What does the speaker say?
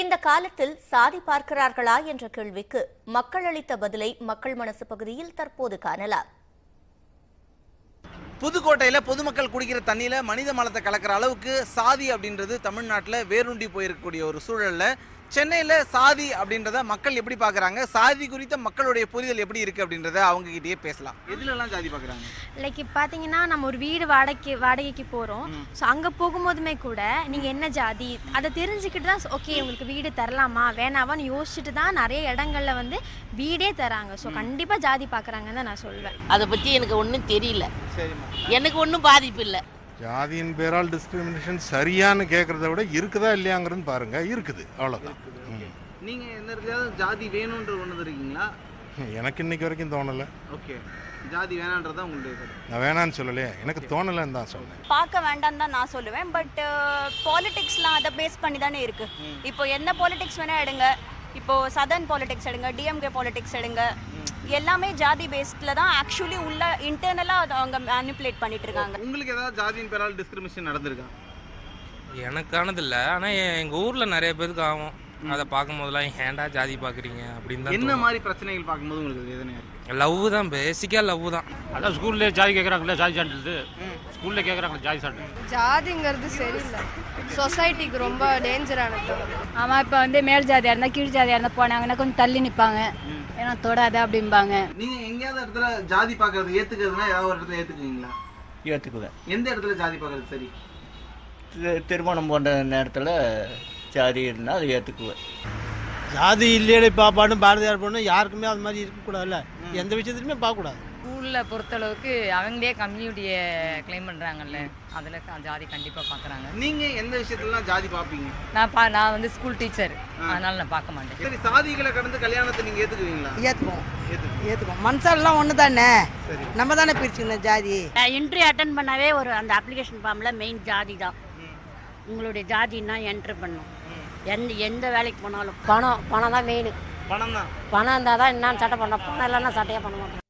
இந்த காலத்தில் சாதி பார்க்கிறார்களா என்ற கேள்விக்கு மக்கள் அளித்த பதிலை மக்கள் மனசு பகுதியில் தற்போது காணலாம். புதுக்கோட்டையில பொதுமக்கள் குடிக்கிற தண்ணியில மனித மலத்தை கலக்கிற அளவுக்கு சாதி அப்படின்றது தமிழ்நாட்டில் வேரூண்டி போயிருக்கக்கூடிய ஒரு சூழல்ல சென்னையில சாதி அப்படின்றத மக்கள் எப்படி பார்க்கறாங்க? சாதி குறித்த மக்களுடைய புரிதல் எப்படி இருக்கு அப்படின்றத அவங்க கிட்டயே பேசலாம். எதுலலாம் சாதி பார்க்கறாங்க? லைக் இப்போ பார்த்தீங்கன்னா நம்ம ஒரு வீடு வாடகைக்கு வாடகைக்கு போகிறோம் ஸோ அங்கே போகும்போதுமே கூட நீங்கள் என்ன ஜாதி அதை தெரிஞ்சுக்கிட்டு தான் ஓகே உங்களுக்கு வீடு தரலாமா வேணாவான்னு யோசிச்சுட்டு தான் நிறைய இடங்கள்ல வந்து வீடே தராங்க. ஸோ கண்டிப்பாக ஜாதி பார்க்குறாங்கன்னு தான் நான் சொல்வேன். அதை பற்றி எனக்கு ஒன்றும் தெரியல. எனக்கு ஒன்றும் பாதிப்பு இல்லை. ஜாதியின் பேரால் டிஸ்கிரிமினேஷன் சரியான்னு கேட்குறத விட இருக்குதா இல்லையாங்கிறது பாருங்க இருக்குது அவ்வளோதான் ம். நீங்க எந்த இடத்துலயாவது ஜாதி வேணும்ன்ற ஒன்று இருக்கீங்களா எனக்கு இன்னைக்கு வரைக்கும் தோணலை. ஓகே. ஜாதி வேணான்றதா உங்களுடைய. நான் வேணான்னு சொல்லலையே எனக்கு தோணலைன்னு தான் சொன்னேன். பார்க்க வேண்டாம் தான் நான் சொல்லுவேன் பட் பாலிடிக்ஸ்லாம் அதை பேஸ் பண்ணி தானே இருக்கு இப்போ என்ன பாலிடிக்ஸ் வேணா எடுங்க. இப்போ சதர்ன் பாலிடிக்ஸ் எடுங்க டிஎம்கே பாலிடிக்ஸ் எடுங்க எல்லாமே ஜாதி பேஸ்ட்ல தான் ஆக்சுவலி உள்ள இன்டர்னலா அவங்க மேனிப்புலேட் பண்ணிட்டு இருக்காங்க. உங்களுக்கு ஏதாவது ஜாதியின் பேரால் டிஸ்கிரிமினேஷன் நடந்திருக்கா? எனக்கானது இல்லை ஆனால் எங்கள் ஊரில் நிறைய பேருக்கு ஆகும். அதை பார்க்கும்போதெல்லாம் ஏன்டா ஜாதி பார்க்குறீங்க? அப்படின்னு என்ன மாதிரி பிரச்சனைகள் பார்க்கும்போது உங்களுக்கு இருக்கு? லவ் தான் பேசிக்காக லவ் தான். அதான் ஸ்கூல்லே ஜாதி கேட்குறாங்களே ஜாதி சான்றிதழ். ஸ்கூல்ல கேட்குறாங்களே ஜாதி சான்றிதழ். ஜாதிங்கிறது சரியில்லை. சொசைட்டிக்கு ரொம்ப டேஞ்சரானது ஆமாம் இப்போ வந்து மேல் ஜாதியாக இருந்தால் கீழ் ஜாதியாக இருந்தால் போனாங்கன்னா கொஞ்சம் தள்ளி நிற்பாங்க ஏன்னா தொடாத அப்படிம்பாங்க. நீங்க எங்கேயாவது இடத்துல ஜாதி பார்க்கறது ஏத்துக்கிறதுனா ஏதாவது ஒரு இடத்துல ஏத்துக்குவீங்களா? ஏற்றுக்குவேன் எந்த இடத்துல ஜாதி பார்க்கறது சரி? திருமணம் போன்ற நேரத்தில் ஜாதி இருந்தால் அதை ஏற்றுக்குவேன் ஜாதி இல்லையே பாப்பான்னு பாரதியார் பொண்ணு யாருக்குமே அது மாதிரி இருக்கக்கூடாதுல்ல. எந்த விஷயத்துலையுமே பார்க்கக்கூடாது ஸ்கூலில் பொறுத்தளவுக்கு அவங்களே கம்யூனிட்டியை கிளைம் பண்ணுறாங்கல்ல அதில் ஜாதி கண்டிப்பாக பார்க்குறாங்க நீங்க எந்த விஷயத்துலலாம் ஜாதி பார்ப்பீங்க நான் பா நான் வந்து ஸ்கூல் டீச்சர் அதனால நான் பார்க்க மாட்டேன். சரி சாதிகளை கடந்து கல்யாணத்தை நீங்க ஏத்துக்குவீங்களா? ஏற்றுப்போம் ஏற்றுப்போம் மனசாலாம் ஒன்று தானே நம்ம தானே பிரிச்சுக்கணும் ஜாதி. இன்ட்ரி அட்டன் பண்ணாவே ஒரு அந்த அப்ளிகேஷன் ஃபார்மில் மெயின் ஜாதி தான். உங்களுடைய ஜாதின்னா என்ட்ரு பண்ணும். எந்த எந்த வேலைக்கு போனாலும் பணம் பணம் தான் மெயின் பணம் தான். பணம் இருந்தால் தான் என்னன்னு சட்டை பண்ண பணம் இல்லைன்னா சட்டையே பண்ண மாட்டோம்.